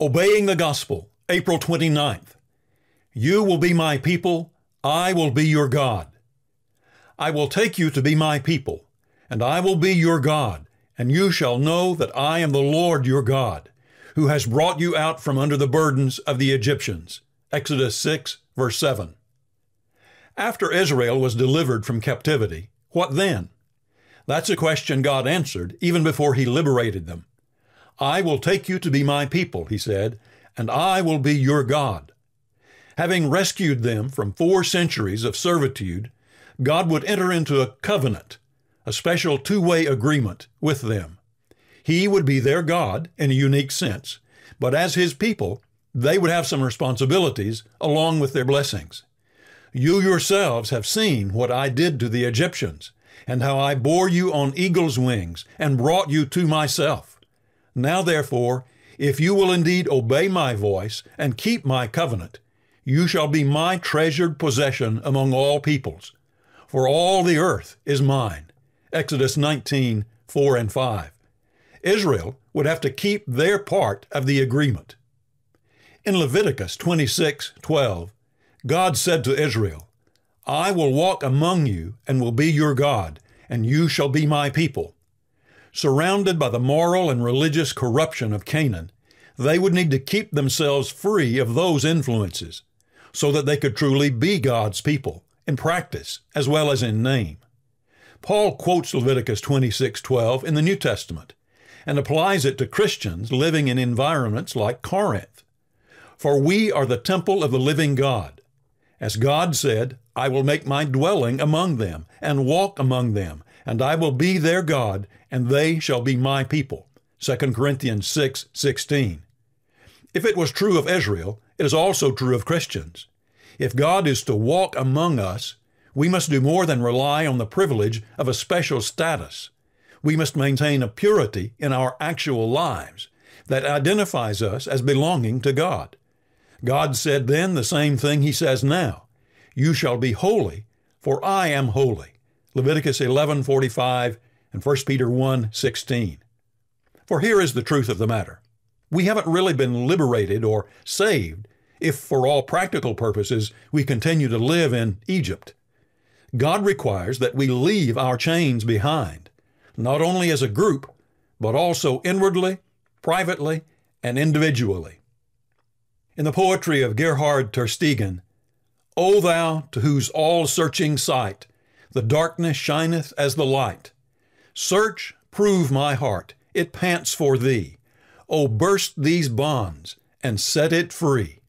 Obeying the Gospel, April 29th. You will be my people, I will be your God. I will take you to be my people, and I will be your God, and you shall know that I am the Lord your God, who has brought you out from under the burdens of the Egyptians. Exodus 6, verse 7. After Israel was delivered from captivity, what then? That's a question God answered even before he liberated them. I will take you to be my people, he said, and I will be your God. Having rescued them from four centuries of servitude, God would enter into a covenant, a special two way agreement with them. He would be their God in a unique sense, but as his people, they would have some responsibilities along with their blessings. You yourselves have seen what I did to the Egyptians, and how I bore you on eagle's wings and brought you to myself. Now, therefore, if you will indeed obey my voice and keep my covenant, you shall be my treasured possession among all peoples. For all the earth is mine. Exodus 19, 4 and 5. Israel would have to keep their part of the agreement. In Leviticus 26, 12, God said to Israel, I will walk among you and will be your God, and you shall be my people. Surrounded by the moral and religious corruption of Canaan, they would need to keep themselves free of those influences so that they could truly be God's people in practice as well as in name. Paul quotes Leviticus 26:12 in the New Testament and applies it to Christians living in environments like Corinth. For we are the temple of the living God. As God said, I will make my dwelling among them and walk among them, and I will be their God, and they shall be my people. 2 Corinthians 6 16. If it was true of Israel, it is also true of Christians. If God is to walk among us, we must do more than rely on the privilege of a special status. We must maintain a purity in our actual lives that identifies us as belonging to God. God said then the same thing he says now. You shall be holy, for I am holy. Leviticus 11:45 and 1 Peter 1:16. For here is the truth of the matter. We haven't really been liberated or saved if for all practical purposes we continue to live in Egypt. God requires that we leave our chains behind, not only as a group, but also inwardly, privately, and individually. In the poetry of Gerhard Tersteegen, O thou to whose all searching sight the darkness shineth as the light, search, prove my heart, it pants for thee. O burst these bonds and set it free.